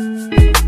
Música